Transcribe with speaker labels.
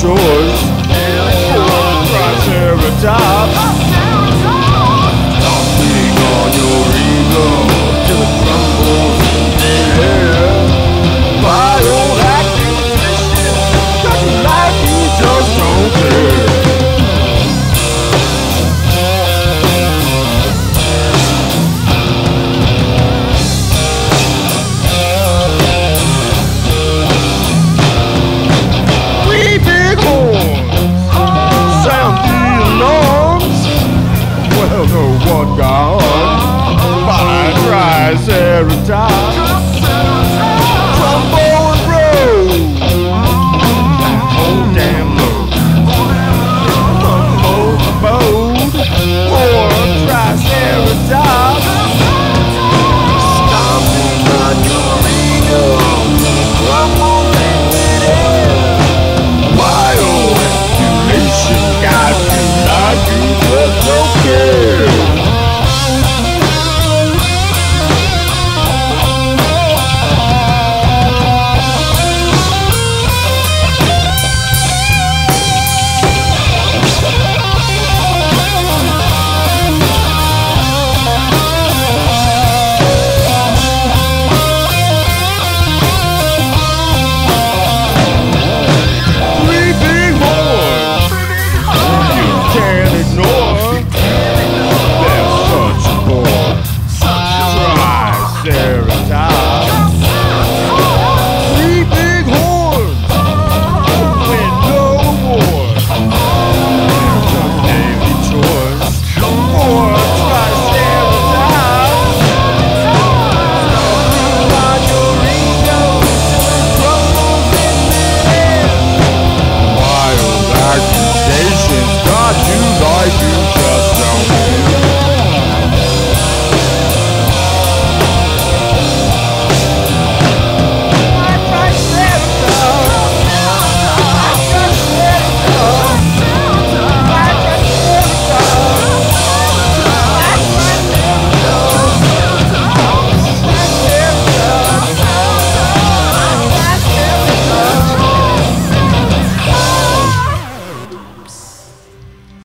Speaker 1: George. and four triceratops. fairy tale.